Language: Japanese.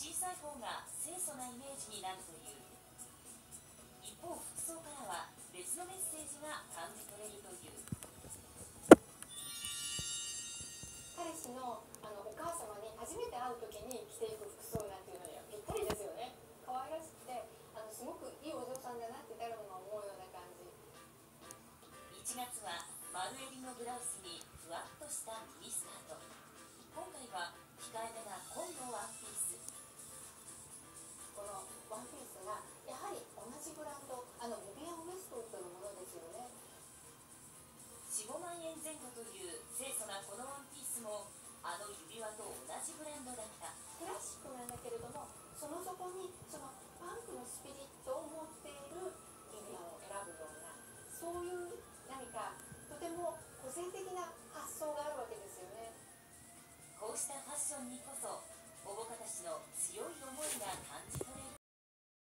小さい方が清楚なイメージになるという。一方服装からは別のメッセージが感じ取れるという。彼氏のあのお母様に初めて会う時に着ていく服装なんていうのにはぴったりですよね。可愛らしくてあのすごくいいお嬢さんだなって誰もが思うような感じ。1月は丸襟のブラウスにふわっとしたミニスカート。今回は指輪と同じブランドだった。クラシックなんだけれどもその底にそのパンクのスピリットを持っている指輪を選ぶようなそういう何かとても個性的な発想があるわけですよね。こうしたファッションにこそ小保方氏の強い思いが